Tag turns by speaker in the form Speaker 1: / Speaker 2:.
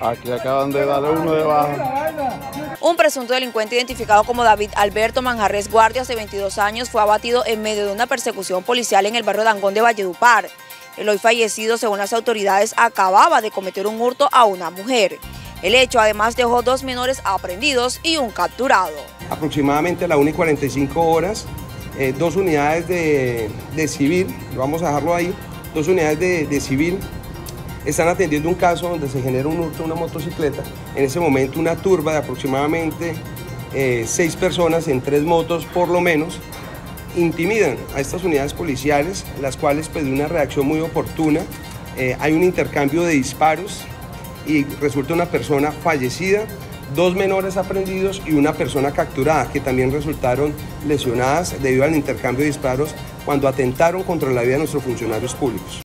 Speaker 1: Aquí acaban de darle uno de baja.
Speaker 2: Un presunto delincuente identificado como David Alberto Manjarres Guardias de 22 años fue abatido en medio de una persecución policial en el barrio Dangón de Valledupar. El hoy fallecido, según las autoridades, acababa de cometer un hurto a una mujer. El hecho además dejó dos menores aprendidos y un capturado.
Speaker 3: Aproximadamente a la 1 y 45 horas, eh, dos unidades de, civil, vamos a dejarlo ahí, dos unidades de, civil están atendiendo un caso donde se genera un hurto a una motocicleta. En ese momento una turba de aproximadamente eh, seis personas en tres motos por lo menos intimidan a estas unidades policiales, las cuales pues de una reacción muy oportuna eh, hay un intercambio de disparos y resulta una persona fallecida, dos menores aprendidos y una persona capturada que también resultaron lesionadas debido al intercambio de disparos cuando atentaron contra la vida de nuestros funcionarios públicos.